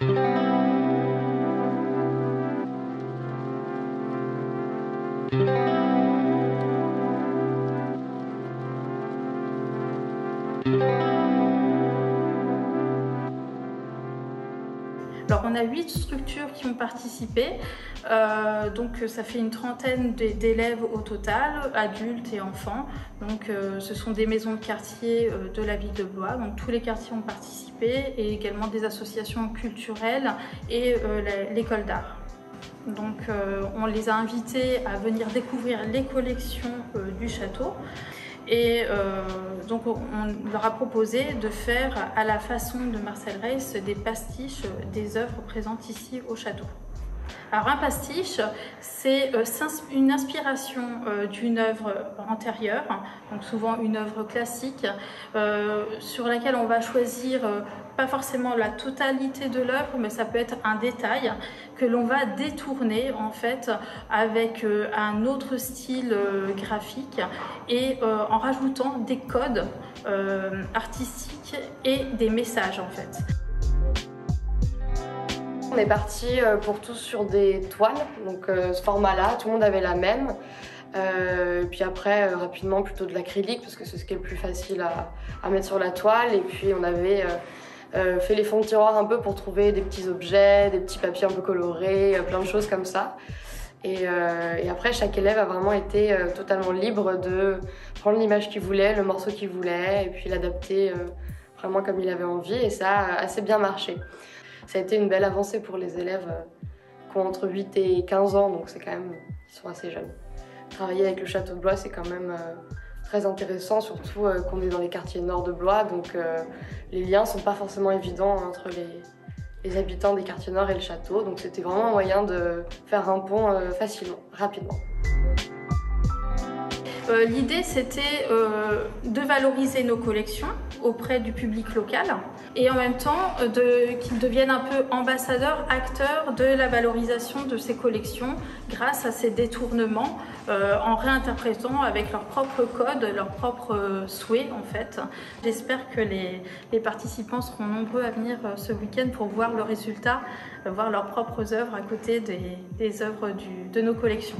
Thank you. Alors on a huit structures qui ont participé, euh, donc ça fait une trentaine d'élèves au total, adultes et enfants. Donc euh, ce sont des maisons de quartier euh, de la ville de Blois, donc tous les quartiers ont participé et également des associations culturelles et l'école d'art. Donc on les a invités à venir découvrir les collections du château. Et euh, donc on leur a proposé de faire à la façon de Marcel Reiss des pastiches des œuvres présentes ici au château. Alors un pastiche, c'est euh, une inspiration euh, d'une œuvre antérieure, donc souvent une œuvre classique, sur laquelle on va choisir pas forcément la totalité de l'œuvre, mais ça peut être un détail que l'on va détourner en fait avec euh, un autre style euh, graphique et euh, en rajoutant des codes artistiques et des messages en fait. On est parti pour tous sur des toiles, donc ce format-là, tout le monde avait la même. puis après, rapidement, plutôt de l'acrylique, parce que c'est ce qui est le plus facile à, mettre sur la toile. Et puis on avait euh, fait les fonds de tiroir un peu pour trouver des petits objets, des petits papiers un peu colorés, euh, plein de choses comme ça. Et, euh, après, chaque élève a vraiment été euh, totalement libre de prendre l'image qu'il voulait, le morceau qu'il voulait, et puis l'adapter vraiment comme il avait envie. Et ça a assez bien marché. Ça a été une belle avancée pour les élèves qui ont entre 8 et 15 ans, donc c'est quand même, ils sont assez jeunes. Travailler avec le château de Blois, c'est quand même très intéressant, surtout euh, qu'on est dans les quartiers nord de Blois, donc euh, les liens sont pas forcément évidents entre les, habitants des quartiers nord et le château, donc c'était vraiment un moyen de faire un pont euh, facilement, rapidement. L'idée, c'était de valoriser nos collections auprès du public local et en même temps de, qu'ils deviennent un peu ambassadeurs, acteurs de la valorisation de ces collections grâce à ces détournements euh, en réinterprétant avec leurs propres codes, leurs propres souhaits en fait. J'espère que les, participants seront nombreux à venir euh, ce week-end pour voir le résultat, voir leurs propres œuvres à côté des, œuvres de nos collections.